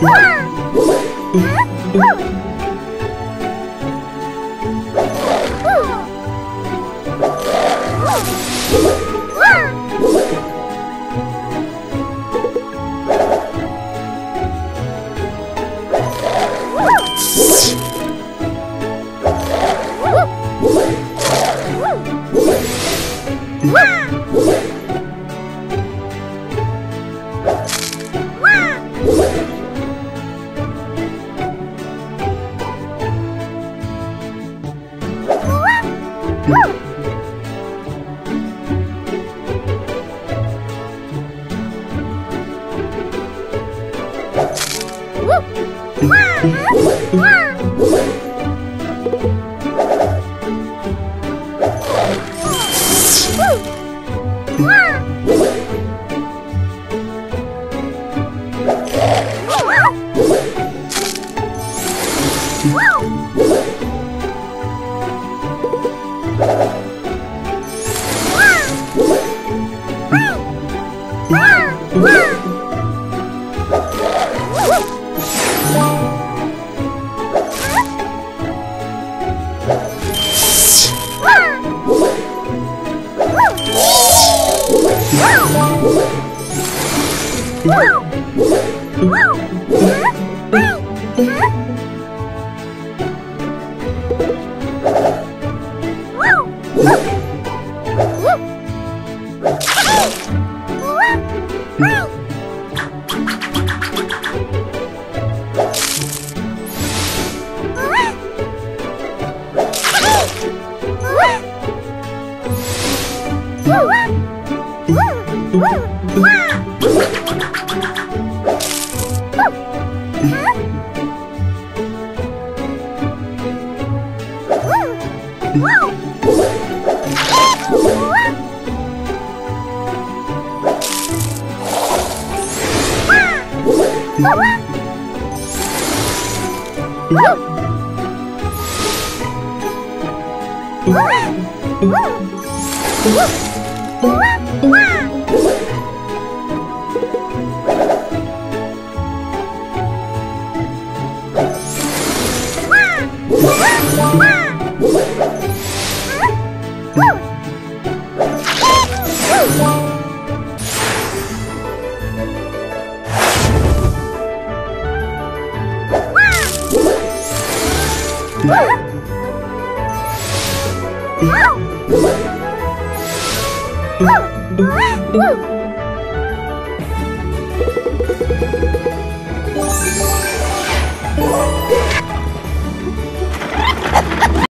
Woo! Woo! Woo! Woo! Wow! Woo! Wow! Woo!